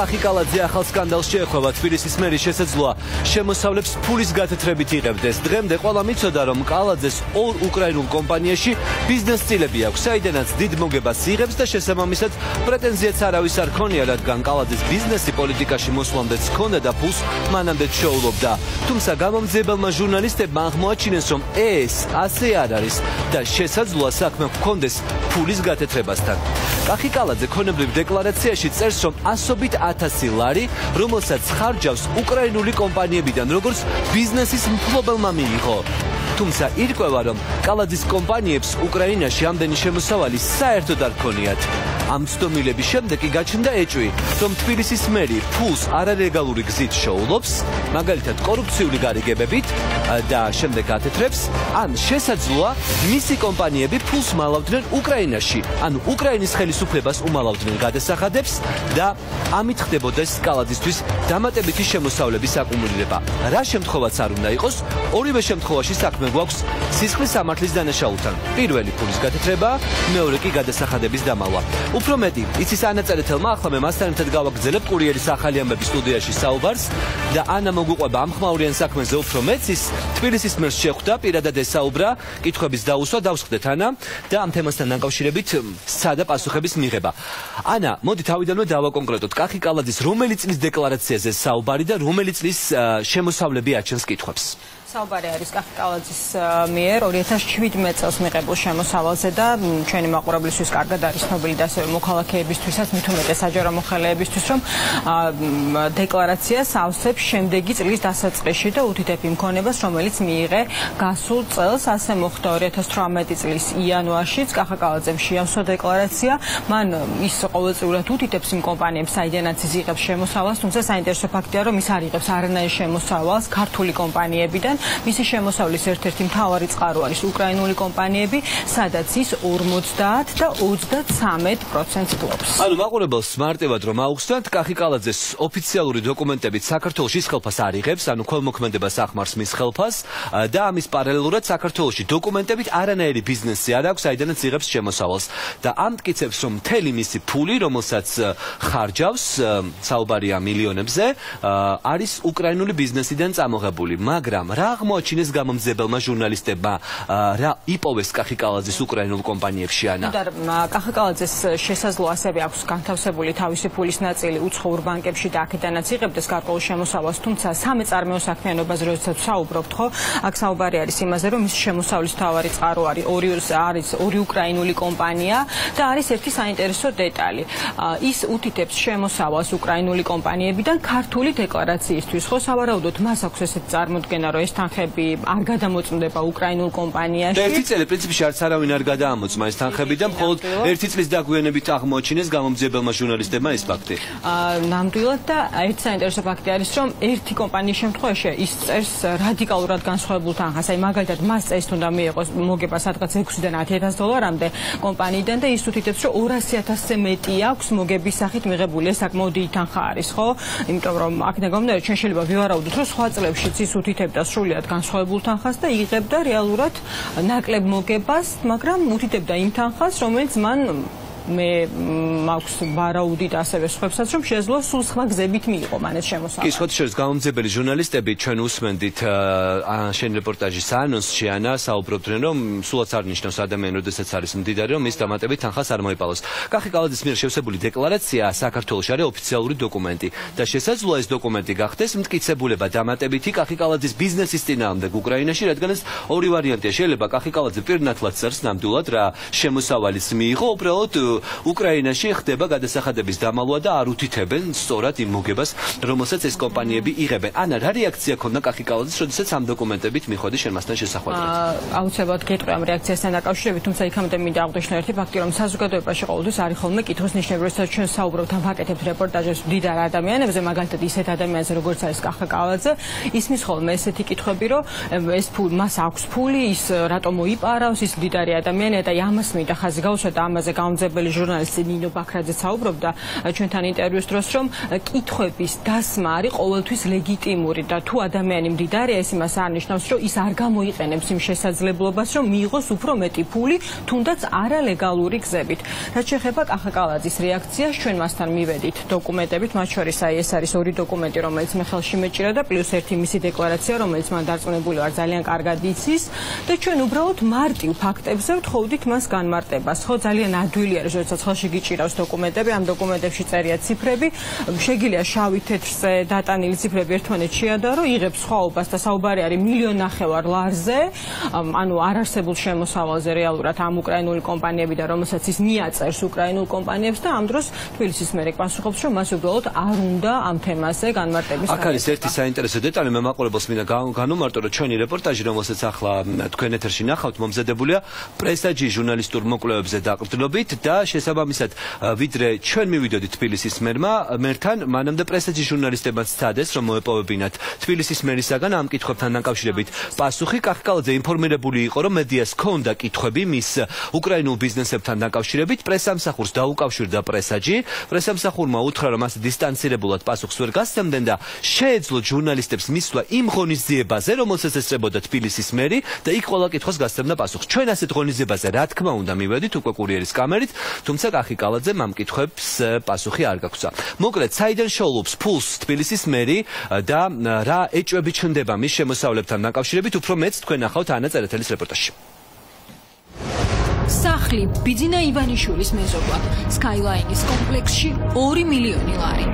კახიკალაძე ახალ სკანდალს შეეხვევა თბილისის მერის შესაძლოა შემოსავლებს ფულის გათეთრებით იღებდეს. დღემდე ყველა მიცოდა რომ კალაძეს ორ უკრაინულ კომპანიაში ბიზნეს წილები აქვს, საიდანაც დიდ მოგებას იღებს და შესაბამისად პრეტენზიაც არავის არ ქონია, რადგან კალაძეს ბიზნესი პოლიტიკაში მოსვლამდეც ქონდა და ფულს მანამდე შეულობდა. თუმცა გამომძიებელმა ჟურნალისტებმა აღმოაჩინეს რომ ეს ასე არ არის და შესაძლოა საქმე გქონდეს ფულის გათეთრებასთან. კახიკალაძე ქონებრივ დეკლარაციაში წერს რომ ასობით 1000 ლარი, რომელსაც ხარჯავს უკრაინული კომპანიებიდან, როგორც ბიზნესის მფლობელმა მიიღო. თუმცა ირკვევა რომ კალაძის კომპანიებს უკრაინაში ამდენი შემოსავალი საერთოდ არ ქონიათ. ამ ცდომილების შემდეგ კი გაჩნდა ეჭვი, რომ თბილისის მერი ფულს არალეგალური გზით შოულობს, მაგალითად კორუფციული გარიგებებით და შემდეგ ათეთრებს, ან შესაძლოა მისი კომპანიები ფულს მალავდნენ უკრაინაში, ანუ უკრაინის ხელისუფლებას უმალავდნენ გადასახადებს და ამით ხდებოდეს კალაძისთვის დამატებითი შემოსავლების აკუმულირება. რა შემთხვევაც არ უნდა იყოს, ორივე შემთხვევაში საქმე გვაქვს სისხლის სამართლის დანაშაულთან. პირველი ფულის გათეთრება, მეორე კი გადასახადების დამალვა. უფრო მეტი, იცის ანაწერეთელმა ახლა მე მასთან ერთად გავაგრძელებ კურიერის ახალი ამბების სტუდიაში საუბარს და ანა მოგუყვება ამ ხმაურიან საქმეზე უფრო მეც ის თბილისის მერს შეხვდა პირადად ესაუბრა, კითხვების დაუსვა დავსხდეთ ანა და ამ თემასთან დაკავშირებით სადა პასუხების მიღება. ანა, მოდი თავიდანვე დავაკონკრეტოთ. კახი კალაძის რომელი წლის დეკლარაციაზე საუბარი და რომელი წლის შემოსავლები აჩენს კითხვებს? საუბარი არის კახკალაძის მიერ. 2017 წელს მიღებულ შემოსავალზე და ჩვენი მაყურებლისთვის კარგად არის ცნობილი და ასევე მოქალაქეებისთვისაც მით უმეტეს საჯარო მოხელეებისთვის რომ დეკლარაციას ავსებს შემდეგი წლის დასაწყისში და უთითებ იმ ქონებას რომელიც მიიღე გასულ წელს. ასე მოხდა 2018 წლის იანვარშიც. კახკალაძემ შეავსო დეკლარაცია. მან ის ყოველწლიურად უთითებს იმ კომპანიებს საიდანაც იღებს შემოსავალს თუმცა საინტერესო ფაქტია რომ ის არ იღებს არანაირ შემოსავალს ქართული კომპანიებიდან მისი შემოსავლის ერთ-ერთი მთავარი წყარო არის უკრაინული კომპანიები, სადაც ის 50 და 33% ფლობს. ანუ მაყურებელს მარტივად რომ აუხსნათ, კახიკალაძეს ოფიციალური დოკუმენტებით საქართველოს ხელფას არიღებს, ანუ ქველმოქმედებას ახმარს მის ხელფას და ამის პარალელურად საქართველოს დოკუმენტებით არანაირი ბიზნესი არ აქვს, აიდანაც იღებს შემოსავალს და ამტკიცებს რომ მთელი მისი ფული, რომელსაც ხარჯავს, საუბარია მილიონებზე, არის უკრაინული ბიზნესიდან წამოღებული, მაგრამ რა აღმოაჩინეს გამომძებელმა ჟურნალისტებმა რა იპოვეს კახიკალაძის უკრაინულ კომპანიებში ანა? და კახიკალაძეს შესაძლოა ასევე აქვს განთავსებული თავისი ფულის ნაწილი უცხოურ ბანკებში და აქედანაც იღებდეს გარკვეულ შემოსავალს თუმცა სამე წარმოო საქმიანობაზე როდესაც საუბრობთ ხო აქ საუბარი არის იმაზე რომ ის შემოსავლის თავარი წყარო არის ორი არის ორი უკრაინული კომპანია და არის ერთი საინტერესო დეტალი. ის უთითებს შემოსავალს უკრაინული კომპანიებიდან ქართული დეკლარაციისთვის ხო სავარაუდოდ მას აქვს ესეთი წარმოდგენა რომ ეს თანხები არ გადამოწმდება უკრაინულ კომპანიაში. და ერთი წელი პრინციპში არც არავინ არ გადაამოწმა ეს თანხები და მხოლოდ ერთი წლის დაგვიანებით აღმოაჩინეს გამომძიებელმა ჟურნალისტებმა ეს ფაქტი. აა ნამდვილად და ერთი საინტერესო ფაქტი არის რომ ერთი კომპანიის შემთხვევაში ის წერს რადიკალურად განსხვავებულ თანხას. აი მაგალითად მას წერს თუნდა მიიღოს მოგება სადღაც 6-დან 10000 დოლარამდე კომპანიიდან და ის უთითებს რომ 200000-ზე მეტი აქვს მოგების სახით მიღებული. ეს საკმაოდ დიდი თანხა არის, ხო? იმიტომ რომ აქ ნეგომდე ჩვენ შეიძლება ვივარაუდოთ რომ სხვა წლებშიც ის უთითებდა სრულ სრულიად განსხვავებულ თანხას და იღებდა რეალურად ნაკლებ მოგებას, მაგრამ უთითებდა იმ თანხას, რომელიც მან მე მაქვს ვარაუდით ასევე სხვებსაც რომ შეძლო სულ სხვა გზებით მიიღო მან ეს შემოსავალი. კი, სხვა შეიძლება გამომძებელი ჟურნალისტები ჩვენ უსმენდით შენ რეპორტაჟის ანონსში ანა საუბრობდნენ რომ სულაც არ ნიშნავს ადამიანი როდესაც არის მდიდარი რომ ის დამატებით თანხას არ მოიპალოს. კახი კალაძის მიერ შევსებული დეკლარაცია საქართველოს არის ოფიციალური დოკუმენტი და შესაძლოა ეს დოკუმენტი გახდეს მტკიცებულება დამატებითი კახი კალაძის ბიზნესის წინააღმდეგ უკრაინაში, რადგანაც ორი ვარიანტია შეიძლება კახი კალაძე პირნათლად წერს ნამდვილად რა შემოსავალის მიიღო, უბრალოდ უკრაინაში ხდება გადასახადების დამალვა და არ უთითებენ სწორად იმ მოგებას, რომელსაც ეს კომპანიები იღებენ. ანა, რა რეაქცია ქონდა კახიკალაძის, როდესაც ამ დოკუმენტებით მიხოდი შენ მასთან შესახვედრად? აუცილებლად გეტყვი ამ რეაქციასთან დაკავშირებით, თუმცა იქამდე მინდა აღვნიშნო ერთი ფაქტი, რომ საზოგადოებაში ყოველთვის არის ხოლმე კითხვის ნიშნები, როდესაც ჩვენ საუბრობთ ამ ფაქტებს რეპორტაჟებს მდიდარ ადამიანებზე, მაგალითად ისეთ ადამიანებზე, როგორც არის კახიკალაძე, ისმის ხოლმე ესეთი კითხვები, რომ ეს ფული მას აქვს ფული, ის რატომ მოიპარავს, ის მდიდარი ადამიანია და ამას მინდა ხაზი გაუსვა და ამაზე გამძებელი ჟურნალისტი ნინო ბაქრაძე საუბრობდა ჩვენთან ინტერვიუს დროს, რომ კითხვების დასმა არის ყოველთვის ლეგიტიმური და თუ ადამიანი მდიდარია, ეს იმას არნიშნავს, რომ ის არ გამოიყენებს იმ შესაძლებლობას, რომ მიიღოს უფრო მეტი ფული, თუნდაც არალეგალური გზებით. რაც შეეხება კახაკალაძის რეაქციას, ჩვენ მასთან მივედით დოკუმენტებით, მათ შორის აი ეს არის ორი დოკუმენტი, რომელიც მე ხელში მეჭირა და პლუს ერთი მისი დეკლარაცია, რომელიც მან დარწმუნებული ვარ ძალიან კარგად იცის და ჩვენ უბრალოდ მარტივ ფაქტებზე ვთხოვდით მას განმარტებას. ხო ძალიან ადვილი არის, როდესაც ხელში გიჭირავს დოკუმენტები, ამ დოკუმენტებში წერია ციფრები, შეგიძლია შავი თეთრზე დატანილი ციფრები ერთმანეთს შეადარო, იღებს სხვაობას და საუბარი არის მილიონ ნახევარ ლარზე, ანუ არარსებულ შემოსავალზე რეალურად ამ უკრაინული კომპანიები და რომელსაც ის მიაწერს უკრაინულ კომპანიებს და ამ დროს თბილისის მერე პასუხობს, რომ მას უბრალოდ არ უნდა ამ თემაზე განმარტების აქ არის ერთი საინტერესო დეტალი, მე მაყურებელს მინდა განუმარტო, რომ ჩვენი რეპორტაჟი, რომელსაც ახლა თქვენ ეთერში ნახავთ, მომზადებულია პრესაჯი ჟურნალისტურ მოკვლევებზე დაყრდნობით და შესაბამისად, ვიდრე ჩვენ მივიდოდით თბილისის მერმა, მერთან მანამდე პრესაჯი ჟურნალისტებმა სცადეს, რომ მოეპოვებინათ თბილისის მერისაგან ამ კითხვებთან დაკავშირებით პასუხი. კახკალაძე ინფორმირებული იყო, რომ მედიას ჰქონდა კითხვები მის უკრაინულ ბიზნესებთან დაკავშირებით, პრესამსახურს დაუკავშირდა პრესაჯი. პრესამსახურმა უთხრა, რომ მას დისტანცირებულად პასუხს ვერ გასცემდნენ და შეეძლო ჟურნალისტებს მისვლა იმ ღონისძიებაზე, რომელსაც ესწრებოდა თბილისის მერი და იქ ყველა კითხოს გასცემდა პასუხს. ჩვენ ასეთ ღონისძიებაზე რა თქმა უნდა მივედით უკვე კურიერის კამერით, თუმცა კახიკალაძე მამკითხვებს პასუხი არ გაგცა. მოკლედ, საიდან შოულობს ფულს თბილისის მერი და რა ეჭვები ჩნდება მის შემოსავლებთან დაკავშირებით, უფრო მეც თქვენ ახავთ ანა წერეთელის რეპორტაჟში. სახლი ბიძინა ივანიშვილის მეზობლა სკაილაინის კომპლექსში 2 მილიონი ლარი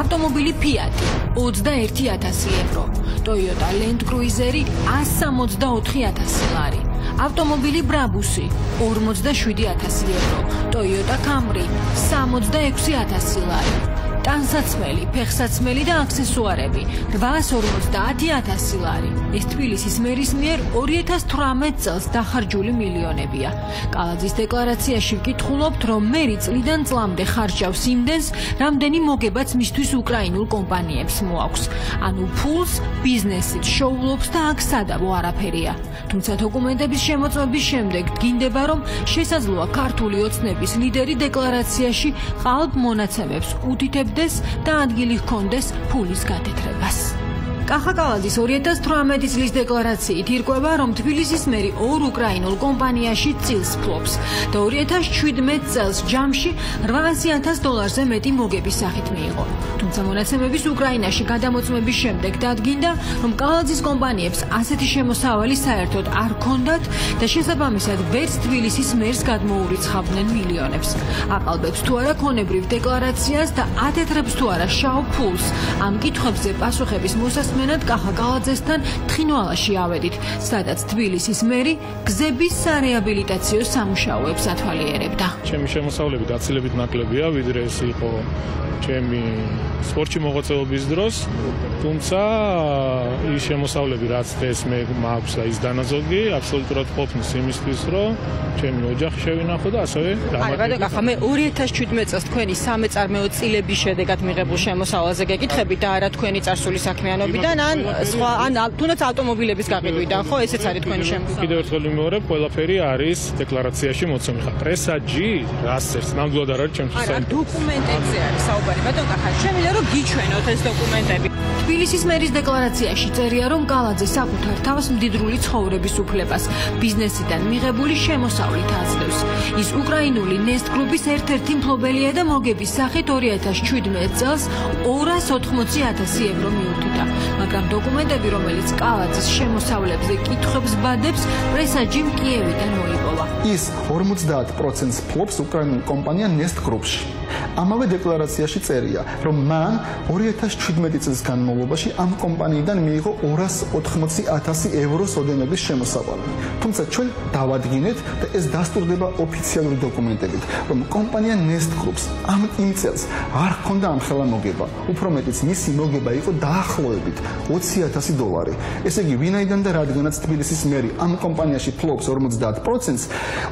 ავტომობილი ფიატი 21000 ევრო ტოიოტა ლენდ კრუიზერი 174000 ლარი ავტომობილი ბრაბუსი 47000 ევრო, Toyota Camry 66000 ლარი. ტანსაცმელი, ფეხსაცმელი და აქსესუარები 850000 ლარი. ეს თბილისის მერის მიერ 2018 წელს დახარჯული მილიონებია. კალაძის დეკლარაციაში ვკითხულობთ, რომ მერი წლიდან წლამდე ხარჯავს იმდენს, რამდენი მოგებაც მისთვის უკრაინულ კომპანიებს მოაქვს. ანუ ფულს ბიზნესით შოულობს და აქ სადავო არაფერია. თუმცა დოკუმენტების შემოწმების შემდეგ დგინდება, რომ შესაძლოა ქართული ოცნების ლიდერი დეკლარაციაში ყალბ მონაცემებს უთითებს მივიდეს და ადგილი ჰქონდეს ფულის გათეთრებას. კახაკალაძის 2018 წლის დეკლარაციით ირკვევა, რომ თბილისის მერი ორ უკრაინულ კომპანიაში წილს ფლობს და 2017 წელს ჯამში 800000 დოლარზე მეტი მოგების სახით მიიღო. თუმცა მონაცემების უკრაინაში გადამოწმების შემდეგ დადგინდა, რომ კალაძის კომპანიებს ასეთი შემოსავალი საერთოდ არ ჰქონდათ და შესაბამისად ვერც თბილისის მერს გადმოურიცხავდნენ მილიონებს. აყალბებს თუ არა ქონებრივ დეკლარაციას და ათეთრებს თუ არა შავ ფულს. ამ კითხვებზე პასუხების მოსას მოსმენად კახაკალაძესთან თხინვალაში ავედით, სადაც თბილისის მერი გზების სარეაბილიტაციო სამუშაოებს ათვალიერებდა. ჩემი შემოსავლები დაცილებით ნაკლებია, ვიდრე ეს იყო ჩემი სპორტში მოღვაწეობის დროს, თუმცა ის შემოსავლები რაც დღეს მე მაქვს და ის დანაზოგი აბსოლუტურად ყოფნის იმისთვის, რომ ჩემი ოჯახი შევინახო და ასევე დამატებით. აი, ბატონო, მე 2017 წელს თქვენი სამეწარმეო წილების შედეგად მიღებულ შემოსავალზე გეკითხებით და არა თქვენი წარსული საქმიანობიდან, ან სხვა ან თუნდაც ავტომობილების გაყიდვიდან, ხო, ესეც არის თქვენი შემოსავალი. კიდევ ერთხელ ვიმეორებ, ყველაფერი არის დეკლარაციაში მოცემული. ხა პრესაჯი, რასაც ნამდვილად არ არის საერთოდ. არა, დოკუმენტებზე არის საუბარი, ბატონო, ხა შემიძლია რომ გიჩვენოთ ეს დოკუმენტები. თბილისის მერის დეკლარაციაში წერია, რომ კალაძე საკუთარ თავს მდიდრული ცხოვრების უფლებას ბიზნესიდან მიღებული შემოსავლით აძლევს. ის უკრაინული Nest Group-ის ერთ-ერთი მფლობელია და მოგების სახით 2017 წელს 280000 ევრო მიუთითა. მაგრამ დოკუმენტები, რომელიც კალაძის შემოსავლებზე კითხებს ბადებს, პრესაჯიმ კიევიდან მოიპოვა. ის 50%-ს ფლობს უკრაინულ კომპანია Nest Group-ში. ამავე დეკლარაციაში წერია, რომ მან 2017 წლის განმავლობაში ამ კომპანიიდან მიიღო 280.000 ევროს ოდენობის შემოსავალი. თუმცა ჩვენ დავადგინეთ და ეს დასტურდება ოფიციალური დოკუმენტებით, რომ კომპანია Nest Group-ს ამ იმ წელს არ ჰქონდა ამ ხელა მოგება. უფრო მეტიც მისი მოგება იყო დაახლოებით 20000 დოლარი. ესე იგი, ვინაიდან და რადგანაც თბილისის მერი ამ კომპანიაში ფლობს 50%-ს,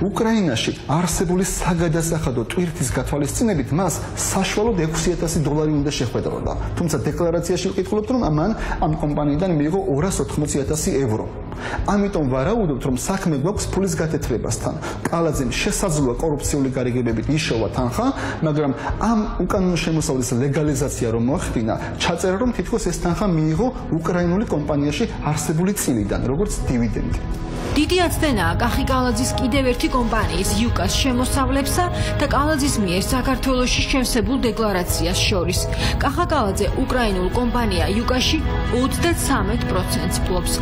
უკრაინაში არსებული საგადასახადო ტვირთის გათვალისწინებით მას საშუალოდ 6000 დოლარი უნდა შეხვედროდა. თუმცა დეკლარაციაში ვკითხულობთ, რომ ამან ამ კომპანიიდან მიიღო 280000 ევრო. ამიტომ ვარაუდობთ, რომ საქმე გვაქვს ფულის გათეთრებასთან. კალაძემ შესაძლოა კორუფციული გარიგებებით იშოვა თანხა, მაგრამ ამ უკანონო შემოსავლის ლეგალიზაცია რომ მოახდინა, ჩაწერა რომ თითქოს ეს თანხა მიიღო უკრაინული კომპანიაში არსებული წილიდან, როგორც დივიდენდი. დიდი აცდენაა კახი კალაძის კიდევ ერთი კომპანიის იუკას შემოსავლებსა და კალაძის მიერ საქართველოსში შევსებულ დეკლარაციას შორის. კახა კალაძე უკრაინულ კომპანია იუკაში 33%-ს ფლობს.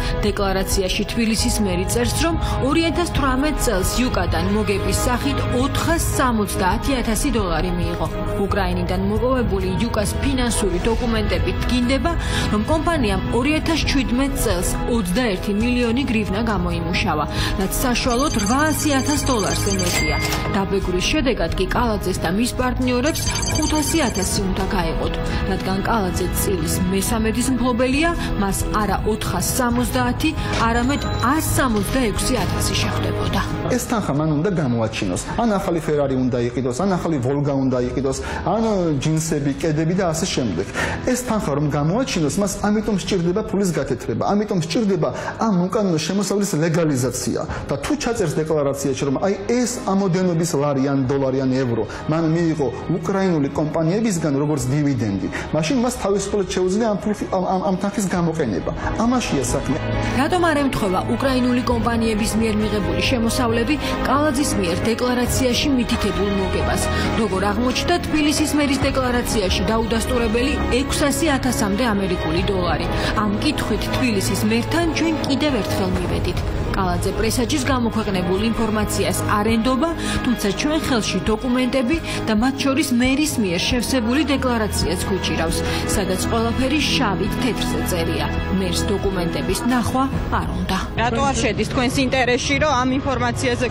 დეკლარაციაში თბილისის მერი წერს, რომ 2018 წელს იუკადან მოგების სახით 470.000 დოლარი მიიღო. უკრაინიდან მოპოვებული იუკას ფინანსური დოკუმენტები დგინდება, რომ კომპანიამ 2017 წელს 21 მილიონი გრივნა გამოიმუშავა. იმუშავა, რაც საშუალოდ 800.000 დოლარს ემეწია. დაბეგვრის შედეგად კი კალაძეს და მის პარტნიორებს 500.000 უნდა გაეყოთ, რადგან კალაძე წილის მესამედის მფლობელია, მას არა 470, არამედ 166.000 შეხვდებოდა. ეს თანხა მან უნდა გამოაჩინოს. ან ახალი ფერარი უნდა იყიდოს, ან ახალი ვოლგა უნდა იყიდოს, ან ჯინსები, კედები და ასე შემდეგ. ეს თანხა რომ გამოაჩინოს, მას ამიტომ სჭირდება ფულის გათეთრება. ამიტომ სჭირდება ამ უკანონო შემოსავლის ლეგალი ლეგალიზაცია და თუ ჩაწერს დეკლარაციაში რომ აი ეს ამოდენობის ლარი ან დოლარი ან ევრო მან მიიღო უკრაინული კომპანიებისგან როგორც დივიდენდი მაშინ მას თავისუფლად შეუძლია ამ ამ ამ თანხის გამოყენება ამაშია საქმე რატომ არ ემთხვევა უკრაინული კომპანიების მიერ მიღებული შემოსავლები კალაძის მიერ დეკლარაციაში მითითებულ მოგებას. როგორ აღმოჩნდა თბილისის მერის დეკლარაციაში დაუდასტურებელი 600000-მდე ამერიკული დოლარი. ამ კითხვით თბილისის მერთან ჩვენ კიდევ ერთხელ მივედით კალაძე პრესაჯის გამოქვეყნებულ ინფორმაციას არენდობა, თუმცა ჩვენ ხელში დოკუმენტები და მათ შორის მერის მიერ შევსებული დეკლარაციაც გვიჭირავს, სადაც ყველაფერი შავით თეთრზე წერია. მერს დოკუმენტების ნახვა არ უნდა. რატო არ შედის თქვენს ინტერესში, რომ ამ ინფორმაციაზე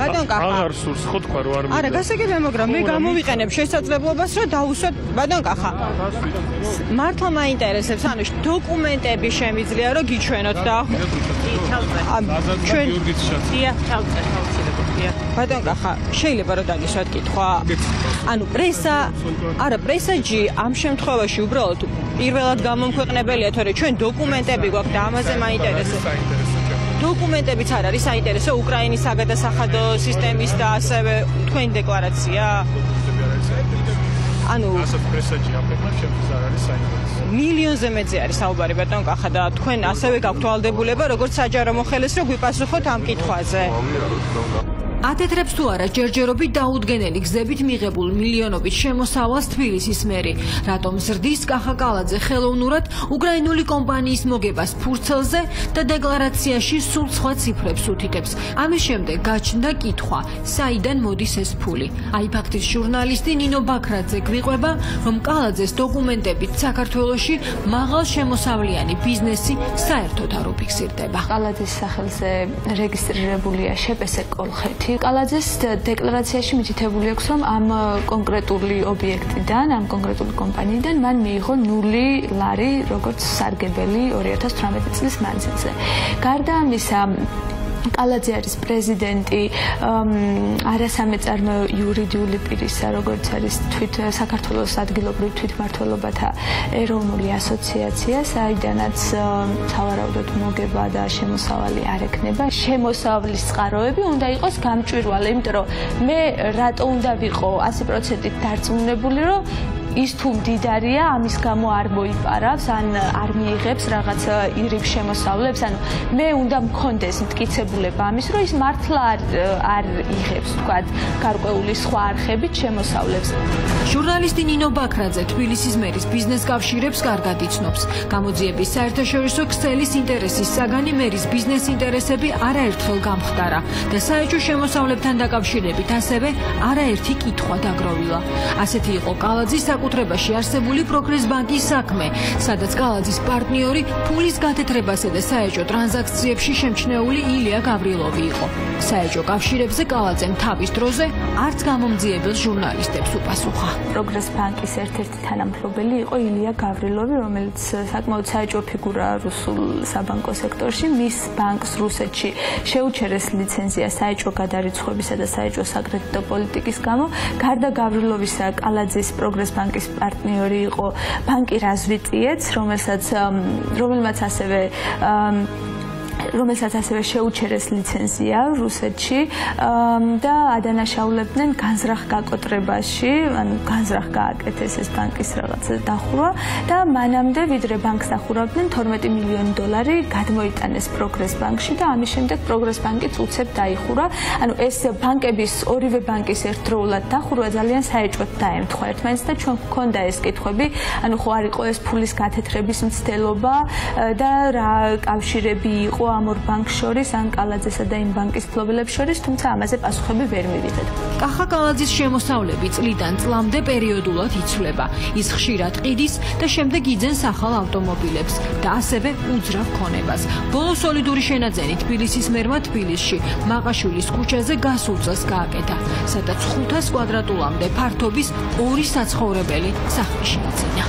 ბატონ კახა. აღარ სურს ხო თქვა რომ არ არა, გასაგებია, მაგრამ მე გამოვიყენებ შესაძლებლობას, რომ დაუსვათ ბატონ კახა. მართლა მაინტერესებს, ანუ დოკუმენტები შემიძლია რომ გიჩვენოთ და ჩვენ შატი. დიახ, ჩავწერ ხალხილებია. ბატონ კახა, შეიძლება რომ დაგისვათ კითხვა? ანუ პრესა, არა, პრესაჯი ამ შემთხვევაში უბრალოდ პირველად გამომქვეყნებელია, თორე ჩვენ დოკუმენტები გვაქვს და ამაზე მაინტერესებს. დოკუმენტებიც არ არის საინტერესო უკრაინის საგადასახადო სისტემის და ასევე თქვენი დეკლარაცია. ანუ ასეთ პრესაჯი აფერმებს შემთხვევაში არ არის საინტერესო. მილიონზე მეძე არის საუბარი ბატონ კახა და თქვენ ასევე გაქვთ ვალდებულება როგორც საჯარო მოხელეს რომ გვიპასუხოთ ამ კითხვაზე. ათეთრებს თუ არა ჯერჯერობით დაუდგენელი გზებით მიღებულ მილიონობით შემოსავალს თბილისის მერი, რატომ ზრდის კახაკალაძე ხელოვნურად უკრაინული კომპანიის მოგებას ფურცელზე და დეკლარაციაში სულ სხვა ციფრებს უთითებს. ამის შემდეგ გაჩნდა კითხვა, საიდან მოდის ეს ფული? აი ფაქტის ჟურნალისტი ნინო ბაქრაძე გვიყვება, რომ კალაძეს დოკუმენტებით საქართველოში მაღალ შემოსავლიანი ბიზნესი საერთოდ არ უფიქსირდება. კალაძის სახელზე რეგისტრირებულია შეპესე კოლხეთი კალაძეს დეკლარაციაში მითითებული აქვს, რომ ამ კონკრეტული ობიექტიდან, ამ კონკრეტული კომპანიიდან მან მიიღო 0 ლარი როგორც სარგებელი 2018 წლის მანძილზე. გარდა ამისა, კალაძე არის პრეზიდენტი არასამეწარმო იურიდიული პირისა, როგორც არის თვით საქართველოს ადგილობრივ თვითმმართველობათა ეროვნული ასოციაცია, საიდანაც სავარაუდოდ მოგება და შემოსავალი არ ექნება. შემოსავლის წყაროები უნდა იყოს გამჭვირვალე, იმიტომ რომ მე რატო უნდა ვიყო 100%-ით დარწმუნებული, რომ ის თუ მდიდარია, ამის გამო არ მოიპარავს, ან არ მიიღებს რაღაც ირიბ შემოსავლებს, ანუ მე უნდა მქონდეს მტკიცებულება ამის, რომ ის მართლა არ არ იღებს, თქვა, გარკვეული სხვა არხებით შემოსავლებს. ჟურნალისტი ნინო ბაქრაძე თბილისის მერის ბიზნეს კავშირებს კარგად იცნობს. გამოძიების საერთაშორისო ქსელის ინტერესის საგანი მერის ბიზნეს ინტერესები არაერთხელ გამხდარა და საერთო შემოსავლებთან დაკავშირებით ასევე არაერთი კითხვა დაგროვილა. ასეთი იყო კალაძის საკუთრებაში არსებული პროგრეს ბანკის საქმე, სადაც კალაძის პარტნიორი ფულის გათეთრებასა და საეჭო ტრანზაქციებში შემჩნეული ილია გავრილოვი იყო. საეჭო კავშირებზე კალაძემ თავის დროზე არც გამომძიებელ ჟურნალისტებს უპასუხა. პროგრეს ბანკის ერთ-ერთი თანამფლობელი იყო ილია გავრილოვი, რომელიც საკმაოდ საეჭო ფიგურაა რუსულ საბანკო სექტორში. მის ბანკს რუსეთში შეუჩერეს ლიცენზია საეჭო გადარიცხვებისა და საეჭო საკრედიტო პოლიტიკის გამო. გარდა გავრილოვისა, კალაძის პროგრეს ბანკ ბანკის პარტნიორი იყო ბანკი რაზვიტიეც, რომელსაც რომელმაც ასევე რომელსაც ასევე შეუჩერეს ლიცენზია რუსეთში და ადანაშაულებდნენ განზრახ გაკოტრებაში, ანუ განზრახ გააკეთეს ეს ბანკის რაღაც დახურვა და მანამდე ვიდრე ბანკს დახურავდნენ 12 მილიონი დოლარი გადმოიტანეს პროგრეს ბანკში და ამის შემდეგ პროგრეს ბანკიც უცებ დაიხურა. ანუ ეს ბანკების ორივე ბანკის ერთდროულად დახურვა ძალიან საეჭვოდ დაემთხვა ერთმანეთს და ჩვენ გვქონდა ეს კითხვები, ანუ ხო არ იყო ეს ფულის გათეთრების მცდელობა და რა კავშირები იყო ამ ორ ბანკს შორის, ან კალაძესა და იმ ბანკის ფლობელებს შორის, თუმცა ამაზე პასუხები ვერ მივიღეთ. კახა კალაძის შემოსავლები წლიდან წლამდე პერიოდულად იცვლება. ის ხშირად ყიდის და შემდეგ იძენს ახალ ავტომობილებს და ასევე უძრავ ქონებას. ბოლო სოლიდური შენაძენი თბილისის მერმა თბილისში მაყაშვილის ქუჩაზე გასულ წელს გააკეთა, სადაც 500 კვადრატულამდე ფართობის ორი საცხოვრებელი სახლი შეიძინა.